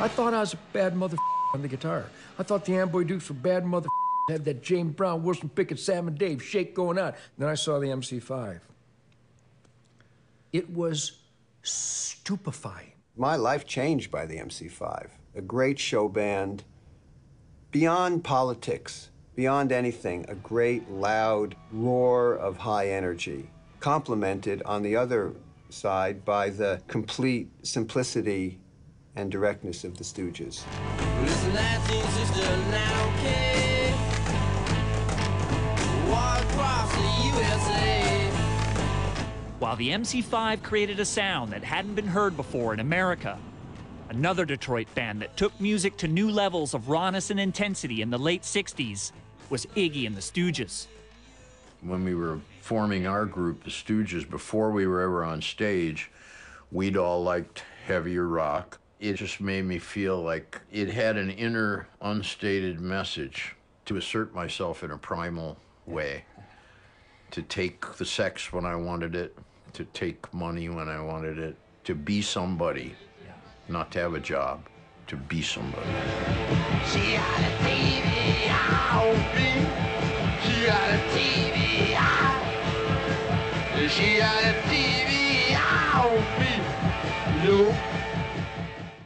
I thought I was a bad mother on the guitar. I thought the Amboy Dukes were bad mother had that James Brown, Wilson Pickett, Sam and Dave shake going on. Then I saw the MC5. It was stupefying. My life changed by the MC5. A great show band, beyond politics, beyond anything, a great loud roar of high energy, complemented on the other side by the complete simplicity and directness of the Stooges. While the MC5 created a sound that hadn't been heard before in America, another Detroit band that took music to new levels of rawness and intensity in the late 60s was Iggy and the Stooges. When we were forming our group, the Stooges, before we were ever on stage, we'd all liked heavier rock. It just made me feel like it had an inner, unstated message to assert myself in a primal way, to take the sex when I wanted it, to take money when I wanted it, to be somebody, not to have a job, to be somebody. She had a TV on me. She had a TV on. She had a TV on me. You